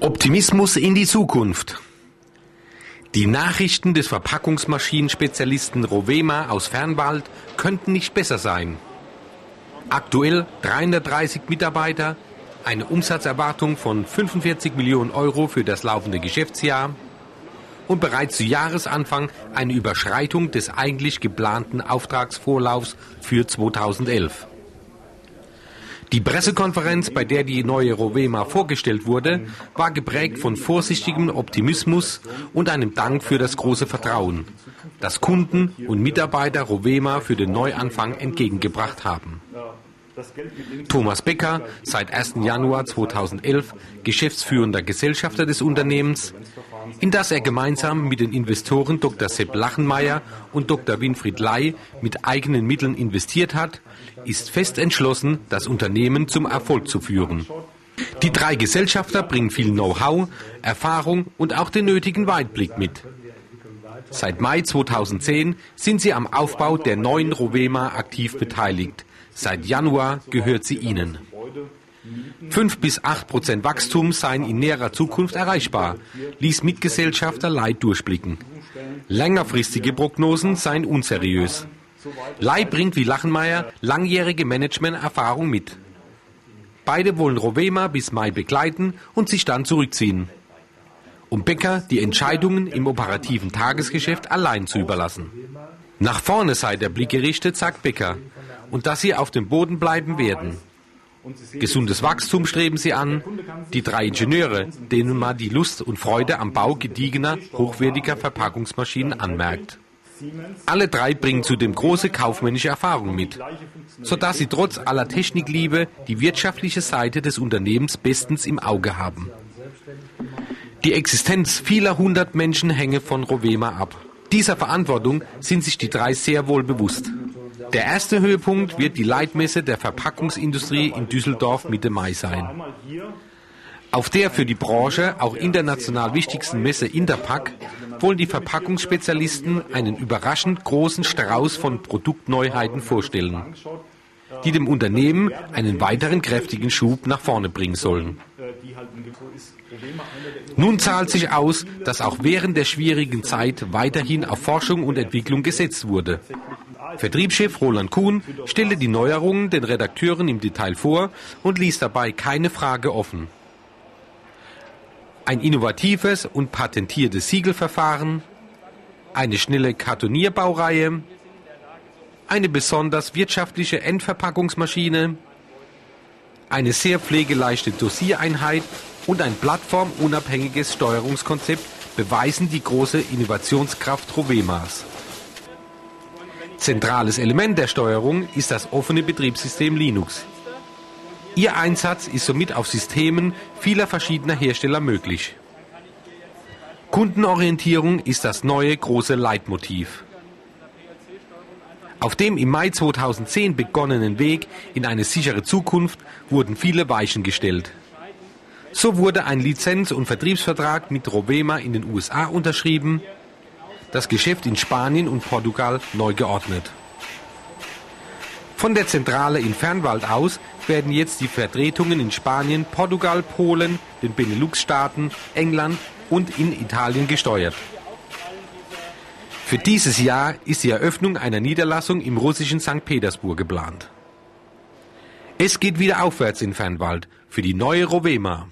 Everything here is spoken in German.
Optimismus in die Zukunft. Die Nachrichten des Verpackungsmaschinenspezialisten Rovema aus Fernwald könnten nicht besser sein. Aktuell 330 Mitarbeiter, eine Umsatzerwartung von 45 Millionen Euro für das laufende Geschäftsjahr und bereits zu Jahresanfang eine Überschreitung des eigentlich geplanten Auftragsvorlaufs für 2011. Die Pressekonferenz, bei der die neue Rovema vorgestellt wurde, war geprägt von vorsichtigem Optimismus und einem Dank für das große Vertrauen, das Kunden und Mitarbeiter Rovema für den Neuanfang entgegengebracht haben. Thomas Becker, seit 1. Januar 2011 geschäftsführender Gesellschafter des Unternehmens, in das er gemeinsam mit den Investoren Dr. Sepp Lachenmeier und Dr. Winfried Ley mit eigenen Mitteln investiert hat, ist fest entschlossen, das Unternehmen zum Erfolg zu führen. Die drei Gesellschafter bringen viel Know-how, Erfahrung und auch den nötigen Weitblick mit. Seit Mai 2010 sind sie am Aufbau der neuen Rovema aktiv beteiligt. Seit Januar gehört sie ihnen. 5 bis 8 Prozent Wachstum seien in näherer Zukunft erreichbar, ließ Mitgesellschafter Leid durchblicken. Längerfristige Prognosen seien unseriös. Lei bringt wie Lachenmeier langjährige Managementerfahrung mit. Beide wollen Rovema bis Mai begleiten und sich dann zurückziehen, um Becker die Entscheidungen im operativen Tagesgeschäft allein zu überlassen. Nach vorne sei der Blick gerichtet, sagt Becker, und dass sie auf dem Boden bleiben werden. Gesundes Wachstum streben sie an. Die drei Ingenieure, denen man die Lust und Freude am Bau gediegener, hochwertiger Verpackungsmaschinen anmerkt. Alle drei bringen zudem große kaufmännische Erfahrung mit, sodass sie trotz aller Technikliebe die wirtschaftliche Seite des Unternehmens bestens im Auge haben. Die Existenz vieler hundert Menschen hänge von Rovema ab. Dieser Verantwortung sind sich die drei sehr wohl bewusst. Der erste Höhepunkt wird die Leitmesse der Verpackungsindustrie in Düsseldorf Mitte Mai sein. Auf der für die Branche auch international wichtigsten Messe Interpack wollen die Verpackungsspezialisten einen überraschend großen Strauß von Produktneuheiten vorstellen, die dem Unternehmen einen weiteren kräftigen Schub nach vorne bringen sollen. Nun zahlt sich aus, dass auch während der schwierigen Zeit weiterhin auf Forschung und Entwicklung gesetzt wurde. Vertriebschef Roland Kuhn stellte die Neuerungen den Redakteuren im Detail vor und ließ dabei keine Frage offen. Ein innovatives und patentiertes Siegelverfahren, eine schnelle Kartonierbaureihe, eine besonders wirtschaftliche Endverpackungsmaschine, eine sehr pflegeleichte Dosiereinheit und ein plattformunabhängiges Steuerungskonzept beweisen die große Innovationskraft Rovemas. Zentrales Element der Steuerung ist das offene Betriebssystem Linux. Ihr Einsatz ist somit auf Systemen vieler verschiedener Hersteller möglich. Kundenorientierung ist das neue große Leitmotiv. Auf dem im Mai 2010 begonnenen Weg in eine sichere Zukunft wurden viele Weichen gestellt. So wurde ein Lizenz- und Vertriebsvertrag mit Rovema in den USA unterschrieben das Geschäft in Spanien und Portugal neu geordnet. Von der Zentrale in Fernwald aus werden jetzt die Vertretungen in Spanien, Portugal, Polen, den Benelux-Staaten, England und in Italien gesteuert. Für dieses Jahr ist die Eröffnung einer Niederlassung im russischen St. Petersburg geplant. Es geht wieder aufwärts in Fernwald für die neue Rovema.